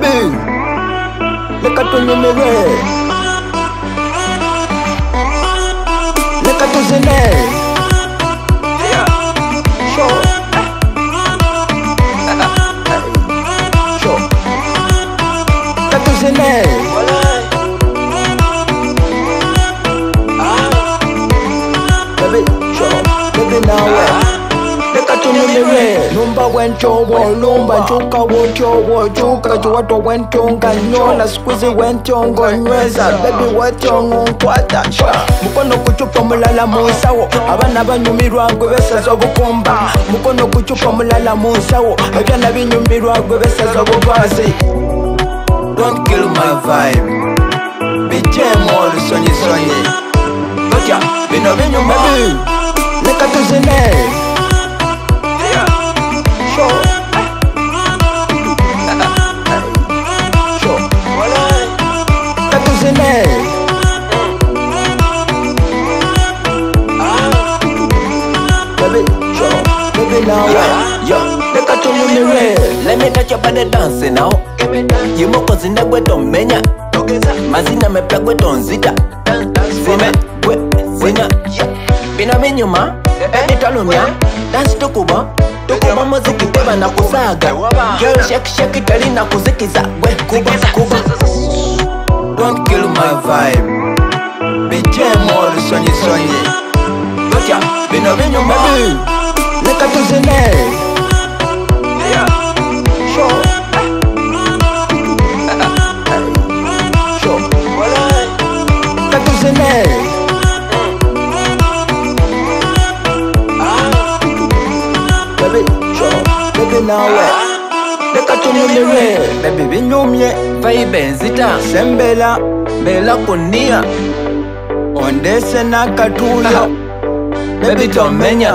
Baby, look at when you mirror. tunulire numba wentyobwo lumba cuka wutyobwo cuka ciwato wentyonga nyola sikuzi wentyongo nyweza bebi wetyongo nkwata mukono kucupa mulala munsawo abana banyumirwagwe besaza bukumba mukono kucupa mulala munsawo ebyana binyumirwagwe besaza bubazi Don't kill my vibe Bitche mwolo sonye sonye Bitya, bino binyo mwabi Nika tuzine Nika tuzine it now. Yo, look at you in the red. Let me touch your body dancing now. You Yimoko zinagweto menya. Mazina mepegweto nzita. Zime, gwe, zina. Bina ma, minyuma, nitalumya. Dance to kuba. tukuba muziki teba na kusaga. Girl, shake, shake, tali na kuzikiza. Gwe, kuba, kuba. Don't kill my vibe. Bitch, more sonye sonye. Look ya, bina minyuma. ma. nawe reka tunyumirwe baby binyumye vibe nzita sembera mbera kunia ondese n'akatuyo baby tomenya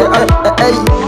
Hey, hey, hey.